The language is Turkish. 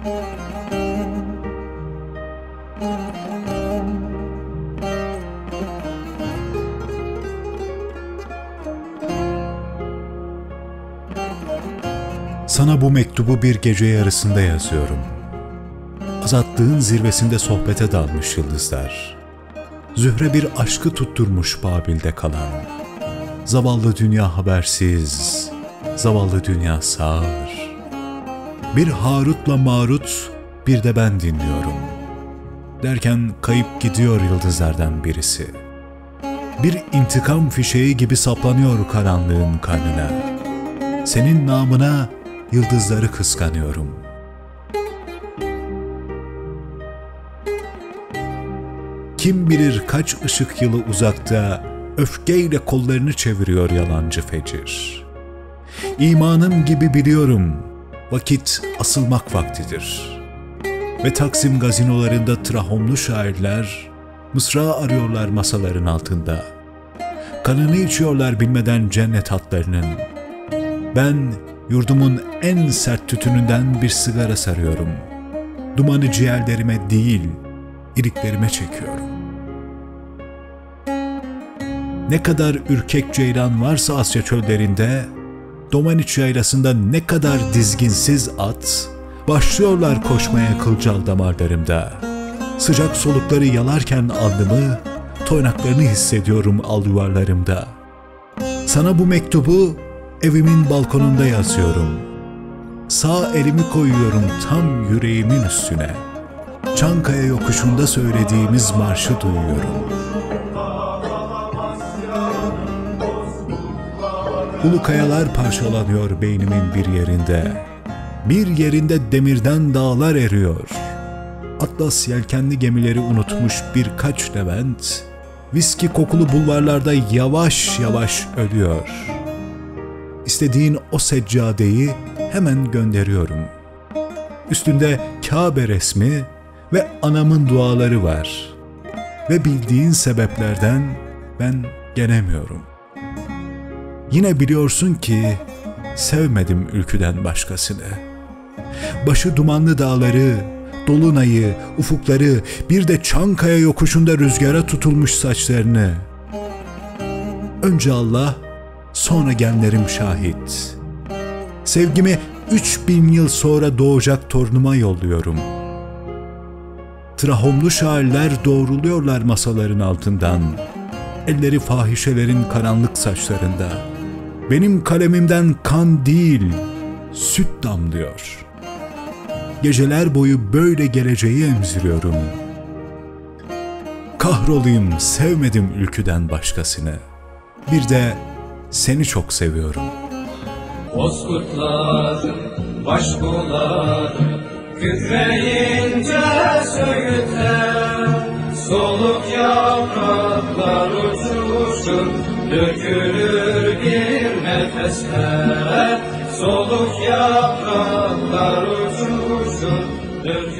Sana bu mektubu bir gece yarısında yazıyorum. Azatlığın zirvesinde sohbete dalmış yıldızlar. Zühre bir aşkı tutturmuş Babil'de kalan. Zavallı dünya habersiz, zavallı dünya sağır. Bir Harut'la Marut, bir de ben dinliyorum. Derken kayıp gidiyor yıldızlardan birisi. Bir intikam fişeği gibi saplanıyor karanlığın karnına. Senin namına yıldızları kıskanıyorum. Kim bilir kaç ışık yılı uzakta öfkeyle kollarını çeviriyor yalancı fecir. İmanım gibi biliyorum, vakit asılmak vaktidir. Ve Taksim gazinolarında trahomlu şairler mısra arıyorlar masaların altında. Kanını içiyorlar bilmeden cennet hatlarının. Ben yurdumun en sert tütününden bir sigara sarıyorum. Dumanı ciğerlerime değil, iliklerime çekiyorum. Ne kadar ürkek ceylan varsa Asya çöllerinde, Domaniç yaylasında ne kadar dizginsiz at, başlıyorlar koşmaya kılcal damarlarımda. Sıcak solukları yalarken alnımı, toynaklarını hissediyorum al yuvarlarımda. Sana bu mektubu evimin balkonunda yazıyorum. Sağ elimi koyuyorum tam yüreğimin üstüne. Çankaya yokuşunda söylediğimiz marşı duyuyorum. Ulu kayalar parçalanıyor beynimin bir yerinde. Bir yerinde demirden dağlar eriyor. Atlas yelkenli gemileri unutmuş birkaç Levent, viski kokulu bulvarlarda yavaş yavaş ölüyor.'' istediğin o seccadeyi hemen gönderiyorum. Üstünde Kabe resmi ve anamın duaları var. Ve bildiğin sebeplerden ben gelemiyorum. Yine biliyorsun ki sevmedim ülküden başkasını. Başı dumanlı dağları, dolunayı, ufukları, bir de Çankaya yokuşunda rüzgara tutulmuş saçlarını. Önce Allah, sonra genlerim şahit. Sevgimi üç bin yıl sonra doğacak torunuma yolluyorum. Trahomlu şairler doğruluyorlar masaların altından. Elleri fahişelerin karanlık saçlarında. Benim kalemimden kan değil, süt damlıyor. Geceler boyu böyle geleceği emziriyorum. Kahrolayım sevmedim ülküden başkasını. Bir de seni çok seviyorum. Bozkurtlar, başbuğlar, kükreyince söğütler, soluk yapraklar uçuşur, dökülür bir nefesler, soluk yapraklar uçuşur, dökülür